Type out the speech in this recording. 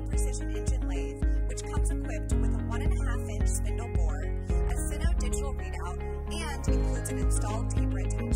precision engine lathe, which comes equipped with a 1.5-inch spindle bore, a Sino digital readout, and includes an installed taper attachment.